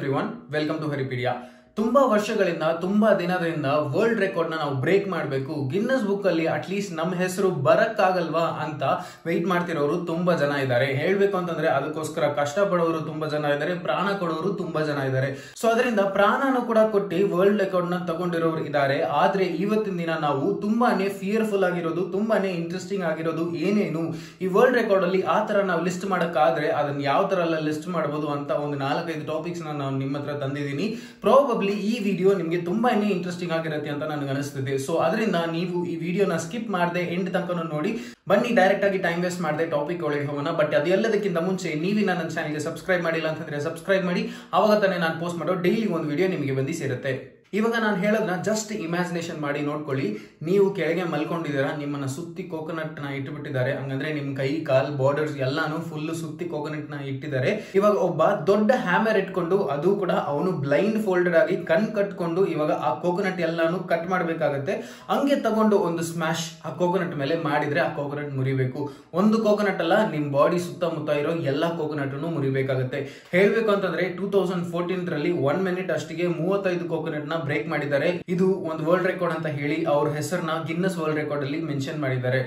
everyone, welcome to Haripedia. ತುಂಬಾ ವರ್ಷಗಳಿಂದ, ತುಂಬಾ ದಿನದಿಂದ ವರ್ಲ್ಡ್ ರೆಕಾರ್ಡ್ನ ನಾವು ಬ್ರೇಕ್ ಮಾಡಬೇಕು. ಗಿನ್ನಸ್ ಬುಕ್ ಅಲ್ಲಿ ಅಟ್ಲೀಸ್ಟ್ ನಮ್ಮ ಹೆಸರು ಬರಕ್ಕಾಗಲ್ವಾ ಅಂತ ವೆಯ್ಟ್ ಮಾಡ್ತಿರೋರು ತುಂಬಾ ಜನ ಇದ್ದಾರೆ. ಹೇಳ್ಬೇಕು ಅಂತಂದ್ರೆ ಅದಕ್ಕೋಸ್ಕರ ಕಷ್ಟಪಡೋರು ತುಂಬಾ ಜನ ಇದ್ದಾರೆ, ಪ್ರಾಣ ಕೊಡೋರು ತುಂಬಾ ಜನ ಇದ್ದಾರೆ. ಸೊ ಅದರಿಂದ ಪ್ರಾಣನು ಕೂಡ ಕೊಟ್ಟಿ ವರ್ಲ್ಡ್ ರೆಕಾರ್ಡ್ನ ತಗೊಂಡಿರೋರು ಇದ್ದಾರೆ. ಆದ್ರೆ ಇವತ್ತಿನ ದಿನ ನಾವು ತುಂಬಾನೇ ಫಿಯರ್ಫುಲ್ ಆಗಿರೋದು, ತುಂಬಾನೇ ಇಂಟ್ರೆಸ್ಟಿಂಗ್ ಆಗಿರೋದು ಏನೇನು? ಈ ವರ್ಲ್ಡ್ ರೆಕಾರ್ಡ್ ಅಲ್ಲಿ ಆ ತರ ನಾವು ಲಿಸ್ಟ್ ಮಾಡಕ್ಕಾದ್ರೆ ಅದನ್ನ ಯಾವ ತರ ಲಿಸ್ಟ್ ಮಾಡಬಹುದು ಅಂತ ಒಂದು ನಾಲ್ಕೈದು ಟಾಪಿಕ್ಸ್ ನಾನು ನಿಮ್ಮ ಹತ್ರ ತಂದಿದ್ದೀನಿ. ಪ್ರಾಬಬ್ಲಿ ಈ ವಿಡಿಯೋ ನಿಮಗೆ ತುಂಬಾ ಇಂಟ್ರೆಸ್ಟಿಂಗ್ ಆಗಿರುತ್ತೆ ಅಂತ ನನಗೆ ಅನಿಸ್ತಿದೆ. ಸೊ ಅದರಿಂದ ನೀವು ಈ ವಿಡಿಯೋನ ಸ್ಕಿಪ್ ಮಾಡದೆ ಎಂಡ್ ತನಕ ನೋಡಿ. ಬನ್ನಿ ಡೈರೆಕ್ಟ್ ಆಗಿ ಟೈಮ್ ವೇಸ್ಟ್ ಮಾಡದೆ ಟಾಪಿಕ್ ಒಳಗೆ ಹೋಗೋಣ. ಬಟ್ ಅದೆಲ್ಲದಕ್ಕಿಂತ ಮುಂಚೆ ನೀವಿನ ನನ್ನ ಚಾನಲ್ಗೆ ಸಬ್ಸ್ಕ್ರೈಬ್ ಮಾಡಿಲ್ಲ ಅಂತಂದ್ರೆ ಸಬ್ಸ್ಕ್ರೈಬ್ ಮಾಡಿ. ಅವಾಗ ತಾನೇ ನಾನು ಪೋಸ್ಟ್ ಮಾಡೋ ಡೈಲಿ ಒಂದು ವಿಡಿಯೋ ನಿಮಗೆ ಬಂದು ಸೇರುತ್ತೆ. ಇವಾಗ ನಾನು ಹೇಳೋದನ್ನ ಜಸ್ಟ್ ಇಮ್ಯಾಜಿನೇಷನ್ ಮಾಡಿ ನೋಡ್ಕೊಳ್ಳಿ. ನೀವು ಕೆಳಗೆ ಮಲ್ಕೊಂಡಿದ್ದೀರಾ, ನಿಮ್ಮನ್ನ ಸುತ್ತಿ ಕೋಕೋನಟ್ನ ಇಟ್ಟುಬಿಟ್ಟಿದ್ದಾರೆ ಹಂಗಂದ್ರೆ ನಿಮ್ಮ ಕೈ, ಕಾಲ್ ಬಾರ್ಡರ್ಸ್ ಎಲ್ಲಾನು ಫುಲ್ ಸುತ್ತಿ ಕೋಕೋನಟ್ನ ಇಟ್ಟಿದ್ದಾರೆ. ಇವಾಗ ಒಬ್ಬ ದೊಡ್ಡ ಹ್ಯಾಮರ್ ಇಟ್ಕೊಂಡು ಅದು ಕೂಡ ಅವನು ಬ್ಲೈಂಡ್ ಫೋಲ್ಡೆಡ್ ಆಗಿ ಕಣ್ ಕಟ್ಕೊಂಡು ಇವಾಗ ಆ ಕೋಕೋನಟ್ ಎಲ್ಲಾನು ಕಟ್ ಮಾಡ್ಬೇಕಾಗತ್ತೆ. ಹಂಗೆ ತಗೊಂಡು ಒಂದು ಸ್ಮ್ಯಾಶ್ ಆ ಕೋಕೋನಟ್ ಮೇಲೆ ಮಾಡಿದ್ರೆ ಆ ಕೋಕೋನಟ್ ಮುರಿಬೇಕು. ಒಂದು ಕೋಕೋನಟ್ ಅಲ್ಲ, ನಿಮ್ ಬಾಡಿ ಸುತ್ತಮುತ್ತ ಇರೋ ಎಲ್ಲಾ ಕೋಕೋನಟ್ ಮುರಿಬೇಕಾಗತ್ತೆ. ಹೇಳ್ಬೇಕು ಅಂತಂದ್ರೆ ಟೂ ತೌಸಂಡ್ ಫೋರ್ಟೀನ್ ರಲ್ಲಿ ಒನ್ ಮಿನಿಟ್ ಅಷ್ಟಿಗೆ ಮೂವತ್ತೈದು ಕೋಕೋನಟ್ನ ಬ್ರೇಕ್ ಮಾಡಿದ್ದಾರೆ. ಇದು ಒಂದು ವರ್ಲ್ಡ್ ರೆಕಾರ್ಡ್ ಅಂತ ಹೇಳಿ ಅವ್ರ ಹೆಸರನ್ನ ಗಿನ್ನಸ್ ವರ್ಲ್ಡ್ ರೆಕಾರ್ಡ್ ಅಲ್ಲಿ ಮೆನ್ಷನ್ ಮಾಡಿದ್ದಾರೆ.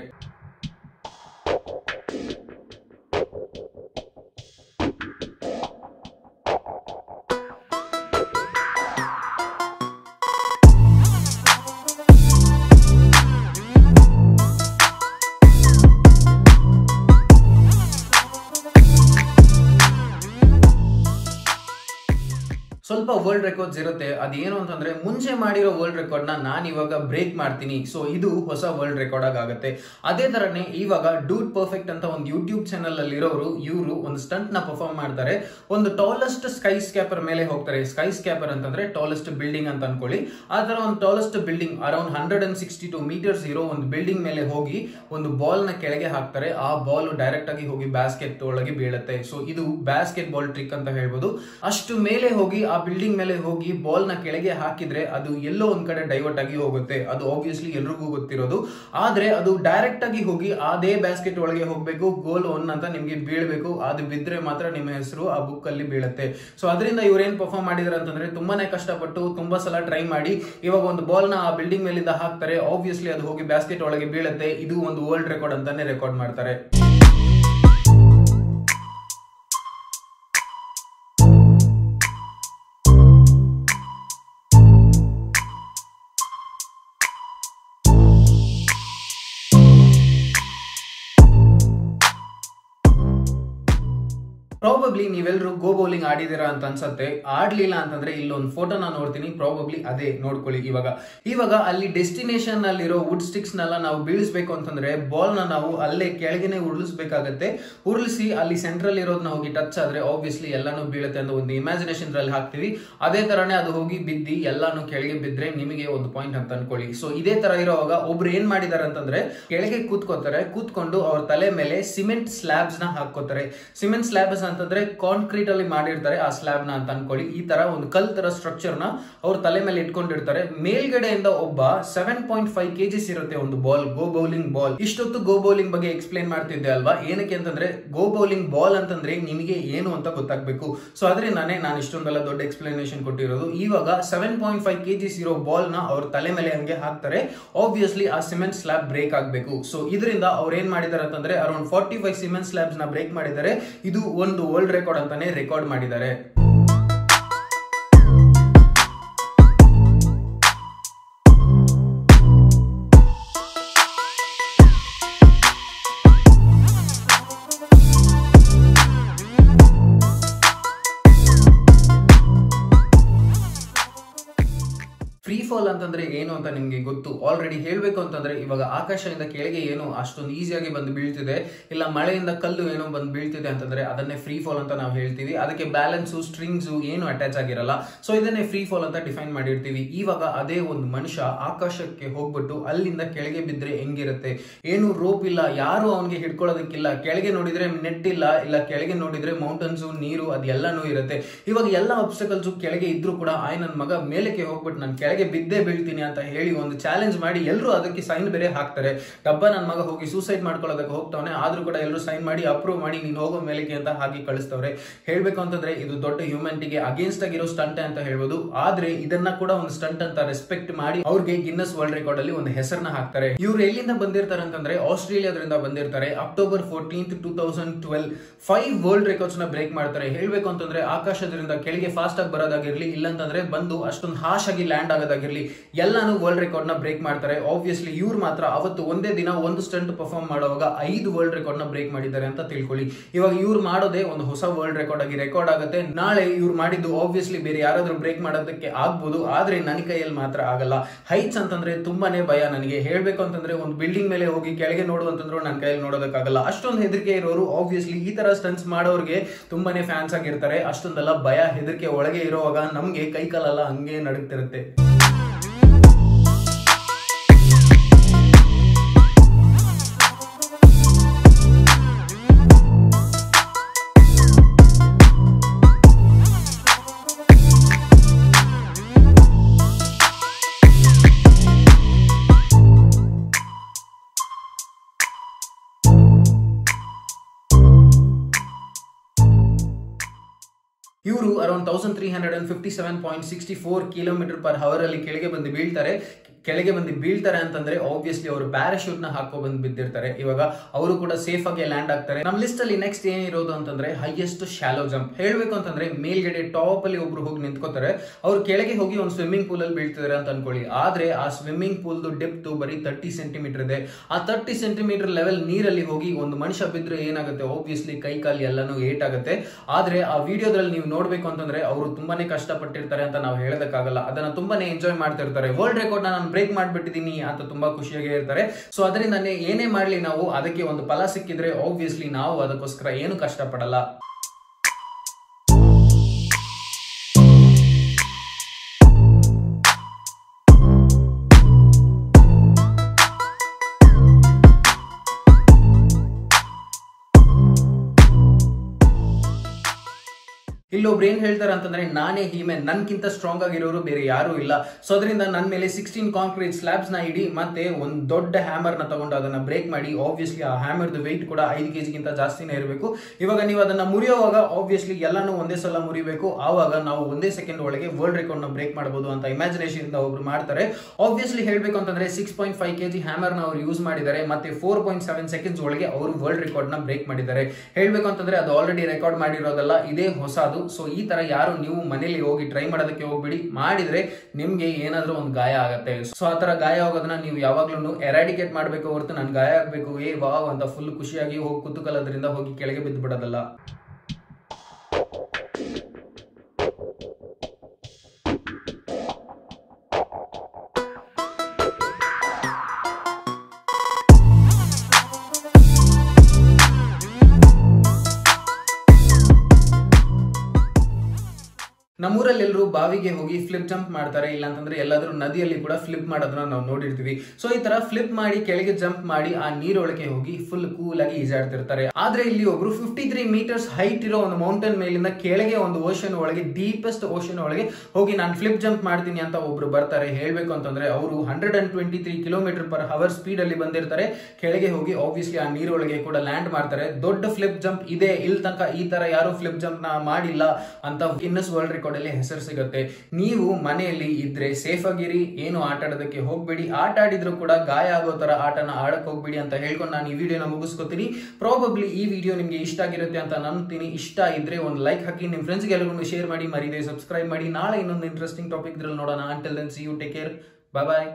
ಸ್ವಲ್ಪ ವರ್ಲ್ಡ್ ರೆಕಾರ್ಡ್ಸ್ ಇರುತ್ತೆ. ಅದೇನು ಅಂತಂದ್ರೆ ಮುಂಚೆ ಮಾಡಿರೋ ವರ್ಲ್ಡ್ ರೆಕಾರ್ಡ್ನ ನಾನು ಇವಾಗ ಬ್ರೇಕ್ ಮಾಡ್ತೀನಿ. ಸೊ ಇದು ಹೊಸ ವರ್ಲ್ಡ್ ರೆಕಾರ್ಡ್ ಆಗುತ್ತೆ ಅದೇ ತರನೇ ಇವಾಗ ಡೂಟ್ ಪರ್ಫೆಕ್ಟ್ ಅಂತ ಒಂದು ಯೂಟ್ಯೂಬ್ ಚಾನಲ್ ಅಲ್ಲಿ ಇರೋರು ಇವರು ಒಂದು ಸ್ಟಂಟ್ನ ಪರ್ಫಾರ್ಮ್ ಮಾಡ್ತಾರೆ. ಒಂದು ಟಾಲೆಸ್ಟ್ ಸ್ಕೈ ಸ್ಕ್ಯಾಪರ್ ಮೇಲೆ ಹೋಗ್ತಾರೆ. ಸ್ಕೈ ಸ್ಕ್ಯಾಪರ್ ಅಂತಂದ್ರೆ ಟಾಲೆಸ್ಟ್ ಬಿಲ್ಡಿಂಗ್ ಅಂತ ಅನ್ಕೊಳ್ಳಿ. ಆ ತರ ಒಂದು tallest building around hundred and sixty two metres ಇರೋ ಒಂದು ಬಿಲ್ಡಿಂಗ್ ಮೇಲೆ ಹೋಗಿ ಒಂದು ಬಾಲ್ನ ಕೆಳಗೆ ಹಾಕ್ತಾರೆ. ಆ ಬಾಲ್ ಡೈರೆಕ್ಟ್ ಆಗಿ ಹೋಗಿ ಬ್ಯಾಸ್ಕೆಟ್ ಒಳಗೆ ಬೀಳುತ್ತೆ. ಸೊ ಇದು ಬ್ಯಾಸ್ಕೆಟ್ ಬಾಲ್ ಟ್ರಿಕ್ ಅಂತ ಹೇಳ್ಬೋದು. ಅಷ್ಟು ಮೇಲೆ ಹೋಗಿ ಆ ಬಿಲ್ಡಿಂಗ್ ಮೇಲೆ ಹೋಗಿ ಬಾಲ್ನ ಕೆಳಗೆ ಹಾಕಿದ್ರೆ ಅದು ಎಲ್ಲೋ ಒಂದ್ ಕಡೆ ಡೈವರ್ಟ್ ಆಗಿ ಹೋಗುತ್ತೆ. ಅದು ಆಬ್ವಿಯಸ್ಲಿ ಎಲ್ರಿಗೂ ಗೊತ್ತಿರೋದು. ಆದ್ರೆ ಅದು ಡೈರೆಕ್ಟ್ ಆಗಿ ಹೋಗಿ ಅದೇ ಬ್ಯಾಸ್ಕೆಟ್ ಒಳಗೆ ಹೋಗ್ಬೇಕು ಗೋಲ್ ಒನ್ ಅಂತ ನಿಮ್ಗೆ ಬೀಳ್ಬೇಕು. ಅದು ಬಿದ್ರೆ ಮಾತ್ರ ನಿಮ್ಮ ಹೆಸರು ಆ ಬುಕ್ ಅಲ್ಲಿ ಬೀಳುತ್ತೆ. ಸೊ ಅದರಿಂದ ಇವ್ರೇನ್ ಪರ್ಫಾರ್ಮ್ ಮಾಡಿದಾರೆ ಅಂತಂದ್ರೆ ತುಂಬಾನೇ ಕಷ್ಟಪಟ್ಟು ತುಂಬಾ ಸಲ ಟ್ರೈ ಮಾಡಿ ಇವಾಗ ಒಂದು ಬಾಲ್ನ ಆ ಬಿಲ್ಡಿಂಗ್ ಮೇಲಿಂದ ಹಾಕ್ತಾರೆ. ಆಬ್ವಿಯಸ್ಲಿ ಅದು ಹೋಗಿ ಬ್ಯಾಸ್ಕೆಟ್ ಒಳಗೆ ಬೀಳುತ್ತೆ. ಇದು ಒಂದು ವರ್ಲ್ಡ್ ರೆಕಾರ್ಡ್ ಅಂತಾನೆ ರೆಕಾರ್ಡ್ ಮಾಡ್ತಾರೆ. ¿no? ಪ್ರಾಬಬ್ಲಿ ನೀವೆಲ್ಲರೂ ಗೋ ಬೌಲಿಂಗ್ ಆಡಿದಿರಾ ಅಂತ ಅನ್ಸತ್ತೆ. ಆಡ್ಲಿಲ್ಲ ಅಂತಂದ್ರೆ ಇಲ್ಲೊಂದು ನಾನು ನೋಡ್ತೀನಿ ಪ್ರಾಬಬ್ಲಿ ಅದೇ ನೋಡ್ಕೊಳ್ಳಿ ಇವಾಗ. ಇವಾಗ ಅಲ್ಲಿ ಡೆಸ್ಟಿನೇಷನ್ ಅಲ್ಲಿರೋ ವುಡ್ ಸ್ಟಿಕ್ಸ್ ನೆಲ್ಲ ನಾವು ಬೀಳಿಸ್ಬೇಕು ಅಂತಂದ್ರೆ ಬಾಲ್ನ ನಾವು ಅಲ್ಲೇ ಕೆಳಗೆನೆ ಉರುಳಿಸ್ಬೇಕಾಗತ್ತೆ. ಉರುಳಿಸಿ ಅಲ್ಲಿ ಸೆಂಟ್ರಲ್ ಇರೋದನ್ನ ಹೋಗಿ ಟಚ್ ಆದ್ರೆ ಆಬ್ವಿಯಸ್ಲಿ ಎಲ್ಲಾನು ಬೀಳುತ್ತೆ ಅಂತ ಒಂದು ಇಮ್ಯಾಜಿನೇಷನ್ ರಲ್ಲಿ ಹಾಕ್ತೀವಿ. ಅದೇ ತರನೇ ಅದು ಹೋಗಿ ಬಿದ್ದಿ ಎಲ್ಲಾನು ಕೆಳಗೆ ಬಿದ್ರೆ ನಿಮಗೆ ಒಂದು ಪಾಯಿಂಟ್ ಅಂತ ಅನ್ಕೊಳ್ಳಿ. ಸೊ ಇದೇ ತರ ಇರೋವಾಗ ಒಬ್ರು ಏನ್ ಮಾಡಿದಾರೆ ಅಂತಂದ್ರೆ ಕೆಳಗೆ ಕೂತ್ಕೋತಾರೆ ಕೂತ್ಕೊಂಡು ಅವ್ರ ತಲೆ ಮೇಲೆ ಸಿಮೆಂಟ್ ಸ್ಲ್ಯಾಬ್ಸ್ನ ಹಾಕೋತಾರೆ ಸಿಮೆಂಟ್ ಸ್ಲ್ಯಾಬ್ಸ್ ಅಂತಂದ್ರೆ ಕಾಂಕ್ರೀಟ್ ಅಲ್ಲಿ ಮಾಡಿರ್ತಾರೆ ಆ ಸ್ಲ್ಯಾಬ್ನ ಅಂತ ಅನ್ಕೊಳ್ಳಿ. ಈ ತರ ಒಂದು ಕಲ್ ತರ ಸ್ಟ್ರಕ್ಚರ್ನ ಅವ್ರ ತಲೆ ಮೇಲೆ ಇಟ್ಕೊಂಡಿರ್ತಾರೆ. ಮೇಲ್ಗಡೆಯಿಂದ ಒಬ್ಬ ಸೆವೆನ್ ಪಾಯಿಂಟ್ ಫೈವ್ ಕೆಜಿಸ್ ಇರುತ್ತೆ ಒಂದು ಬಾಲ್ ಗೋ ಬೌಲಿಂಗ್ ಬಾಲ್ ಇಷ್ಟೊತ್ತು ಗೋ ಬೌಲಿಂಗ್ ಬಗ್ಗೆ ಎಕ್ಸ್ಪ್ಲೈನ್ ಮಾಡ್ತಿದ್ದೆ ಅಲ್ವಾ? ಏನಕ್ಕೆ ಅಂತಂದ್ರೆ ಗೋ ಬೌಲಿಂಗ್ ಬಾಲ್ ಅಂತಂದ್ರೆ ನಿಮಗೆ ಏನು ಅಂತ ಗೊತ್ತಾಗಬೇಕು. ಸೊ ನಾನೇ ನಾನು ಇಷ್ಟೊಂದೆಲ್ಲ ದೊಡ್ಡ ಎಕ್ಸ್ಪ್ಲನೇಷನ್ ಕೊಟ್ಟಿರೋದು. ಇವಾಗ ಸೆವೆನ್ ಪಾಯಿಂಟ್ ಫೈವ್ ಕೆಜಿಸ್ ಇರೋ ಬಾಲ್ನ ಅವ್ರ ತಲೆ ಮೇಲೆ ಹಂಗೆ ಹಾಕ್ತಾರೆ. ಆಬ್ವಿಯಸ್ಲಿ ಆ ಸಿಮೆಂಟ್ ಸ್ಲ್ಯಾಬ್ ಬ್ರೇಕ್ ಆಗಬೇಕು. ಸೊ ಇದರಿಂದ ಅವ್ರು ಏನ್ ಮಾಡಿದ್ದಾರೆ ಅಂತಂದ್ರೆ ಅರೌಂಡ್ ಫಾರ್ಟಿ ಫೈವ್ ಸಿಮೆಂಟ್ ಸ್ಲ್ಯಾಬ್ಸ್ನ ಬ್ರೇಕ್ ಮಾಡಿದ್ದಾರೆ. ಇದು ಒಂದು ರೆಕಾರ್ಡ್ ಅಂತಾನೆ ರೆಕಾರ್ಡ್ ಮಾಡಿದ್ದಾರೆ. ಫ್ರೀ ಫಾಲ್ ಅಂತಂದ್ರೆ ಏನು ಅಂತ ನಿಮ್ಗೆ ಗೊತ್ತು ಆಲ್ರೆಡಿ ಹೇಳಬೇಕು ಅಂತಂದ್ರೆ ಇವಾಗ ಆಕಾಶದಿಂದ ಕೆಳಗೆ ಏನು ಅಷ್ಟೊಂದು ಈಸಿಯಾಗಿ ಬಂದು ಬೀಳ್ತಿದೆ. ಇಲ್ಲ ಮಳೆಯಿಂದ ಕಲ್ಲು ಏನೋ ಬಂದು ಬೀಳ್ತಿದೆ ಅಂತಂದ್ರೆ ಅದನ್ನೇ ಫ್ರೀ ಫಾಲ್ ಅಂತ ನಾವು ಹೇಳ್ತೀವಿ. ಅದಕ್ಕೆ ಬ್ಯಾಲೆನ್ಸು ಸ್ಟ್ರಿಂಗ್ಸು ಏನು ಅಟ್ಯಾಚ್ ಆಗಿರಲ್ಲ. ಸೊ ಇದನ್ನೇ ಫ್ರೀ ಫಾಲ್ ಅಂತ ಡಿಫೈನ್ ಮಾಡಿರ್ತೀವಿ. ಇವಾಗ ಅದೇ ಒಂದು ಮನುಷ್ಯ ಆಕಾಶಕ್ಕೆ ಹೋಗ್ಬಿಟ್ಟು ಅಲ್ಲಿಂದ ಕೆಳಗೆ ಬಿದ್ದರೆ ಹೆಂಗಿರುತ್ತೆ? ಏನು ರೋಪ್ ಇಲ್ಲ, ಯಾರು ಅವನಿಗೆ ಹಿಡ್ಕೊಳ್ಳೋದಕ್ಕಿಲ್ಲ. ಕೆಳಗೆ ನೋಡಿದ್ರೆ ನೆಟ್ ಇಲ್ಲ ಇಲ್ಲ ಕೆಳಗೆ ನೋಡಿದ್ರೆ ಮೌಂಟನ್ಸು ನೀರು ಅದೆಲ್ಲಾನು ಇರುತ್ತೆ. ಇವಾಗ ಎಲ್ಲ ಆಬ್ಸ್ಟಕಲ್ಸು ಕೆಳಗೆ ಇದ್ರೂ ಕೂಡ, ಆಯ್ ನನ್ನ ಮಗ ಮೇಲಕ್ಕೆ ಹೋಗ್ಬಿಟ್ಟು ನಾನು ಕೆಳಗೆ ಬಿದ್ದೇ ಬೀಳ್ತೀನಿ ಅಂತ ಹೇಳಿ ಒಂದು ಚಾಲೆಂಜ್ ಮಾಡಿ ಎಲ್ಲರೂ ಅದಕ್ಕೆ ಸೈನ್ ಬೇರೆ ಹಾಕ್ತಾರೆ. ಡಬ್ಬ ನನ್ನ ಮಗ ಹೋಗಿ ಸೂಸೈಡ್ ಮಾಡ್ಕೊಳ್ಳೋದಕ್ಕೆ ಹೋಗ್ತಾವನೆ, ಆದ್ರೂ ಕೂಡ ಎಲ್ಲರೂ ಸೈನ್ ಮಾಡಿ ಅಪ್ರೂವ್ ಮಾಡಿ, ನೀನು ಹೋಗೋ ಮೇಲೆಗೆ ಅಂತ ಹಾಕಿ ಕಳಿಸ್ತವ್ರೆ. ಹೇಳ್ಬೇಕು ಅಂತಂದ್ರೆ, ಇದು ದೊಡ್ಡ ಹ್ಯೂಮನಿಟಿಗೆ ಅಗೇನ್ಸ್ಟ್ ಆಗಿರೋ ಸ್ಟಂಟ್ ಅಂತ ಹೇಳ್ಬೋದು. ಆದ್ರೆ ಇದನ್ನ ಕೂಡ ಒಂದು ಸ್ಟಂಟ್ ಅಂತ ರೆಸ್ಪೆಕ್ಟ್ ಮಾಡಿ ಅವ್ರಿಗೆ ಗಿನ್ನಸ್ ವರ್ಲ್ಡ್ ರೆಕಾರ್ಡ್ ಅಲ್ಲಿ ಒಂದು ಹೆಸರನ್ನ ಹಾಕ್ತಾರೆ. ಇವ್ರು ಎಲ್ಲಿಂದ ಬಂದಿರ್ತಾರೆ ಅಂತಂದ್ರೆ, ಆಸ್ಟ್ರೇಲಿಯಾದ್ರಿಂದ ಬಂದಿರ್ತಾರೆ. October fourteenth two thousand twelve five world ರೆಕಾರ್ಡ್ಸ್ನ break ಮಾಡ್ತಾರೆ. ಹೇಳ್ಬೇಕು ಅಂತಂದ್ರೆ ಆಕಾಶದಿಂದ ಕೆಳಗೆ ಫಾಸ್ಟ್ ಆಗಿ ಬರೋದಾಗಿರ್ಲಿ, ಇಲ್ಲಂತಂದ್ರೆ ಬಂದು ಅಷ್ಟೊಂದು ಹಾಶ್ ಆಗಿ ಲ್ಯಾಂಡ್ ಆಗೋದಾಗಿರ್ಲಿ, ಎಲ್ಲಾನು ವರ್ಲ್ಡ್ ರೆಕಾರ್ಡ್ ನ ಬ್ರೇಕ್ ಮಾಡ್ತಾರೆ. ಆಬ್ವಿಯಸ್ಲಿ ಇವ್ರು ಮಾತ್ರ ಅವತ್ತು ಒಂದೇ ದಿನ ಒಂದು ಸ್ಟಂಟ್ ಪರ್ಫಾರ್ಮ್ ಮಾಡುವಾಗ ಐದು ವರ್ಲ್ಡ್ ರೆಕಾರ್ಡ್ನ ಬ್ರೇಕ್ ಮಾಡಿದ್ದಾರೆ ಅಂತ ತಿಳ್ಕೊಳ್ಳಿ. ಇವಾಗ ಇವ್ರು ಮಾಡೋದೇ ಒಂದು ಹೊಸ ವರ್ಲ್ಡ್ ರೆಕಾರ್ಡ್ ಆಗಿ ರೆಕಾರ್ಡ್ ಆಗುತ್ತೆ. ನಾಳೆ ಇವ್ರು ಮಾಡಿದ್ದು ಆಬ್ವಿಯಸ್ಲಿ ಬೇರೆ ಯಾರಾದರೂ ಬ್ರೇಕ್ ಮಾಡೋದಕ್ಕೆ ಆಗ್ಬೋದು. ಆದ್ರೆ ನನ್ನ ಕೈಯಲ್ಲಿ ಮಾತ್ರ ಆಗಲ್ಲ. ಹೈಟ್ಸ್ ಅಂತಂದ್ರೆ ತುಂಬಾನೇ ಭಯ ನನಗೆ. ಹೇಳಬೇಕು ಅಂತಂದ್ರೆ ಒಂದು ಬಿಲ್ಡಿಂಗ್ ಮೇಲೆ ಹೋಗಿ ಕೆಳಗೆ ನೋಡುವಂತಂದ್ರೂ ನನ್ನ ಕೈಯಲ್ಲಿ ನೋಡೋದಕ್ಕಾಗಲ್ಲ ಅಷ್ಟೊಂದು ಹೆದರಿಕೆ ಇರೋರು ಆಬ್ವಿಯಸ್ಲಿ ಈ ತರ ಸ್ಟನ್ಸ್ ಮಾಡೋರಿಗೆ ತುಂಬಾನೇ ಫ್ಯಾನ್ಸ್ ಆಗಿರ್ತಾರೆ. ಅಷ್ಟೊಂದೆಲ್ಲ ಭಯ ಹೆದರಿಕೆ ಒಳಗೆ ಇರೋವಾಗ ನಮಗೆ ಕೈ ಕಾಲಲ್ಲ ಹಂಗೆ ನಡುಗ್ತಿರುತ್ತೆ. Hundred and fifty seven point sixty four kilometre per hour ಅಲ್ಲಿ ಕೆಳಗೆ ಬಂದು ಬೀಳ್ತಾರೆ. ಕೆಳಗೆ ಬಂದು ಬೀಳ್ತಾರೆ ಅಂತಂದ್ರೆ ಆಬ್ವಿಯಸ್ಲಿ ಅವರು ಪ್ಯಾರಾಶೂಟ್ನ ಹಾಕೋ ಬಂದು ಬಿದ್ದಿರ್ತಾರೆ. ಇವಾಗ ಅವರು ಕೂಡ ಸೇಫ್ ಆಗಿ ಲ್ಯಾಂಡ್ ಆಗ್ತಾರೆ. ನಮ್ಮ ಲಿಸ್ಟ್ ಅಲ್ಲಿ ನೆಕ್ಸ್ಟ್ ಏನಿರೋದು ಅಂತಂದ್ರೆ ಹೈಯೆಸ್ಟ್ ಶಾಲೋ ಜಂಪ್ ಹೇಳ್ಬೇಕು ಅಂತಂದ್ರೆ ಮೇಲ್ಗಡೆ ಟಾಪ್ ಅಲ್ಲಿ ಒಬ್ರು ಹೋಗಿ ನಿಂತ್ಕೋತಾರೆ. ಅವ್ರು ಕೆಳಗೆ ಹೋಗಿ ಒಂದು ಸ್ವಿಮ್ಮಿಂಗ್ ಪೂಲ್ ಅಲ್ಲಿ ಬೀಳ್ತಿದ್ದಾರೆ ಅಂತ ಅನ್ಕೊಳ್ಳಿ. ಆದ್ರೆ ಆ ಸ್ವಿಮ್ಮಿಂಗ್ ಪೂಲ್ ಡೆಪ್ತ್ ಬರೀ ತರ್ಟಿ ಸೆಂಟಿಮೀಟರ್ ಇದೆ. ಆ ತರ್ಟಿ ಸೆಂಟಿಮೀಟರ್ ಲೆವೆಲ್ ನೀರಲ್ಲಿ ಹೋಗಿ ಒಂದು ಮನುಷ್ಯ ಬಿದ್ರೆ ಏನಾಗುತ್ತೆ? ಆಬ್ವಿಯಸ್ಲಿ ಕೈ ಕಾಲು ಎಲ್ಲಾನು ಏಟ್ ಆಗುತ್ತೆ. ಆದ್ರೆ ಆ ವಿಡಿಯೋದಲ್ಲಿ ನೀವು ನೋಡ್ಬೇಕು ಅಂತಂದ್ರೆ ಅವರು ತುಂಬಾನೇ ಕಷ್ಟಪಟ್ಟಿರ್ತಾರೆ ಅಂತ ನಾವು ಹೇಳೋದಕ್ಕಾಗಲ್ಲ. ಅದನ್ನ ತುಂಬಾನೇ ಎಂಜಾಯ್ ಮಾಡ್ತಿರ್ತಾರೆ. ವರ್ಲ್ಡ್ ರೆಕಾರ್ಡ್ ನಾನು ಬ್ರೇಕ್ ಮಾಡಿಬಿಟ್ಟಿದ್ದೀನಿ ಅಂತ ತುಂಬಾ ಖುಷಿಯಾಗಿ ಇರ್ತಾರೆ ಸೊ ಅದರಿಂದ ಏನೇ ಮಾಡ್ಲಿ ನಾವು, ಅದಕ್ಕೆ ಒಂದು ಫಲ ಸಿಕ್ಕಿದ್ರೆ ಆಬ್ವಿಯಸ್ಲಿ ನಾವು ಅದಕ್ಕೋಸ್ಕರ ಏನು ಕಷ್ಟಪಡಲ್ಲ. ಇಲ್ಲೊಬ್ರು ಏನ್ ಹೇಳ್ತಾರೆ ಅಂತಂದ್ರೆ ನಾನೇ ಹೀಮೆ ನನ್ಕಿಂತ ಸ್ಟ್ರಾಂಗ್ ಆಗಿರೋರು ಬೇರೆ ಯಾರು ಇಲ್ಲ. ಸೊ ಅದರಿಂದ ನನ್ನ ಮೇಲೆ ಸಿಕ್ಸ್ಟೀನ್ ಕಾಂಕ್ರೀಟ್ ಸ್ಲಾಬ್ಸ್ನ ಇಡಿ, ಮತ್ತೆ ಒಂದು ದೊಡ್ಡ ಹ್ಯಾಮರ್ನ ತಗೊಂಡು ಅದನ್ನ ಬ್ರೇಕ್ ಮಾಡಿ ಆಬ್ವಿಯಸ್ಲಿ ಆ ಹ್ಯಾಮರ್ದು ವೆಯ್ಟ್ ಕೂಡ ಐದು ಕೆಜಿಗಿಂತ ಜಾಸ್ತಿನೇ ಇರಬೇಕು. ಇವಾಗ ನೀವು ಅದನ್ನ ಮುರಿಯೋವಾಗ ಆಬ್ವಿಯಸ್ಲಿ ಎಲ್ಲಾನು ಒಂದೇ ಸಲ ಮುರಿಬೇಕು. ಆವಾಗ ನಾವು ಒಂದೇ ಸೆಕೆಂಡ್ ಒಳಗೆ ವರ್ಲ್ಡ್ ರೆಕಾರ್ಡ್ನ ಬ್ರೇಕ್ ಮಾಡಬಹುದು ಅಂತ ಇಮ್ಯಾಜಿನೇಷನ್ ಇಂದ ಒಬ್ರು ಮಾಡ್ತಾರೆ. ಆಬ್ವಿಯಸ್ಲಿ ಹೇಳ್ಬೇಕು ಅಂತಂದ್ರೆ ಸಿಕ್ಸ್ ಪಾಯಿಂಟ್ ಫೈವ್ ಕೆಜಿ ಹ್ಯಾಮರ್ನ ಅವ್ರು ಯೂಸ್ ಮಾಡಿದ್ದಾರೆ, ಮತ್ತೆ ಫೋರ್ ಪಾಯಿಂಟ್ ಸೆವೆನ್ ಸೆಕೆಂಡ್ಸ್ ಒಳಗೆ ಅವರು ವರ್ಲ್ಡ್ ರೆಕಾರ್ಡ್ನ ಬ್ರೇಕ್ ಮಾಡಿದ್ದಾರೆ. ಹೇಳ್ಬೇಕು ಅಂತಂದ್ರೆ ಅದು ಆಲ್ರೆಡಿ ರೆಕಾರ್ಡ್ ಮಾಡಿರೋದಲ್ಲ, ಇದೇ ಹೊಸದು. ಸೊ ಈ ತರ ಯಾರು ನೀವು ಮನೇಲಿ ಹೋಗಿ ಟ್ರೈ ಮಾಡೋದಕ್ಕೆ ಹೋಗ್ಬಿಡಿ. ಮಾಡಿದ್ರೆ ನಿಮ್ಗೆ ಏನಾದ್ರೂ ಒಂದು ಗಾಯ ಆಗುತ್ತೆ. ಸೊ ಆ ತರ ಗಾಯ ಆಗೋದನ್ನ ನೀವು ಯಾವಾಗ್ಲೂ ಎರಾಡಿಕೇಟ್ ಮಾಡ್ಬೇಕು ಹೊರತು ನಾನು ಗಾಯ ಆಗ್ಬೇಕು. ಏ, ವಾವ್, ಅಂತ ಫುಲ್ ಖುಷಿಯಾಗಿ ಹೋಗಿ ಕುತೂಕಲದ್ರಿಂದ ಹೋಗಿ ಕೆಳಗೆ ಬಿದ್ದು ಬಿಡೋದಲ್ಲ. ನಮ್ಮೂರಲ್ಲಿ ಎಲ್ಲರೂ ಬಾವಿಗೆ ಹೋಗಿ ಫ್ಲಿಪ್ ಜಂಪ್ ಮಾಡ್ತಾರೆ ಇಲ್ಲ ಅಂತಂದ್ರೆ ಎಲ್ಲಾದ್ರೂ ನದಿಯಲ್ಲಿ ಕೂಡ ಫ್ಲಿಪ್ ಮಾಡೋದನ್ನ ನಾವು ನೋಡಿರ್ತೀವಿ. ಸೊ ಈ ತರ ಫ್ಲಿಪ್ ಮಾಡಿ, ಕೆಳಗೆ ಜಂಪ್ ಮಾಡಿ, ಆ ನೀರೊಳಗೆ ಹೋಗಿ ಫುಲ್ ಕೂಲ್ ಆಗಿ ಈಜಾಡ್ತಿರ್ತಾರೆ. ಆದ್ರೆ ಇಲ್ಲಿ ಒಬ್ರು ಫಿಫ್ಟಿ ತ್ರೀ ಮೀಟರ್ಸ್ ಹೈಟ್ ಇರೋ ಒಂದು ಮೌಂಟೇನ್ ಮೇಲಿಂದ ಕೆಳಗೆ ಒಂದು ಓಷನ್ ಒಳಗೆ ಡೀಪೆಸ್ಟ್ ಓಷನ್ ಒಳಗೆ ಹೋಗಿ ನಾನು ಫ್ಲಿಪ್ ಜಂಪ್ ಮಾಡ್ತೀನಿ ಅಂತ ಒಬ್ರು ಬರ್ತಾರೆ. ಹೇಳ್ಬೇಕು ಅಂತಂದ್ರೆ ಅವರು hundred and twenty three kilometre per hour speed ಅಲ್ಲಿ ಬಂದಿರ್ತಾರೆ. ಕೆಳಗೆ ಹೋಗಿ ಆಬ್ವಿಯಸ್ಲಿ ಆ ನೀರೊಳಗೆ ಕೂಡ ಲ್ಯಾಂಡ್ ಮಾಡ್ತಾರೆ. ದೊಡ್ಡ ಫ್ಲಿಪ್ ಜಂಪ್ ಇದೆ. ಇಲ್ಲಿ ತನಕ ಈ ತರ ಯಾರು ಫ್ಲಿಪ್ ಜಂಪ್ನ ಮಾಡಿಲ್ಲ ಅಂತ ಗಿನ್ನಸ್ ವರ್ಲ್ಡ್ ರೆಕಾರ್ಡ್ ಅಲ್ಲಿ ಹೆಸರು ಸಿಗುತ್ತೆ. ನೀವು ಮನೆಯಲ್ಲಿ ಇದ್ರೆ ಸೇಫ್ ಆಗಿರಿ ಏನು ಆಟ ಆಡೋದಕ್ಕೆ ಹೋಗ್ಬೇಡಿ. ಆಟ ಆಡಿದ್ರು ಕೂಡ ಗಾಯ ಆಗೋ ತರ ಆಟನ ಆಡಕ್ ಹೋಗ್ಬೇಡಿ ಅಂತ ಹೇಳ್ಕೊಂಡು ನಾನು ಈ ವಿಡಿಯೋನ ಮುಗಿಸ್ಕೊತೀನಿ. ಪ್ರಾಬಬ್ಲಿ ಈ ವಿಡಿಯೋ ನಿಮ್ಗೆ ಇಷ್ಟ ಆಗಿರುತ್ತೆ ಅಂತ ನಂಬ್ತೀನಿ. ಇಷ್ಟ ಇದ್ರೆ ಒಂದು ಲೈಕ್ ಹಾಕಿ ನಿಮ್ಮ ಫ್ರೆಂಡ್ಸ್ಗೆ ಎಲ್ಲರಿಗೂ ಶೇರ್ ಮಾಡಿ. ಮರಿದೆ ಸಬ್ಸ್ಕ್ರೈಬ್ ಮಾಡಿ. ನಾಳೆ ಇನ್ನೊಂದು ಇಂಟ್ರೆಸ್ಟಿಂಗ್ ಟಾಪಿಕ್ ಇದ್ರಲ್ಲಿ ನೋಡೋಣ. Until then see you take care bye bye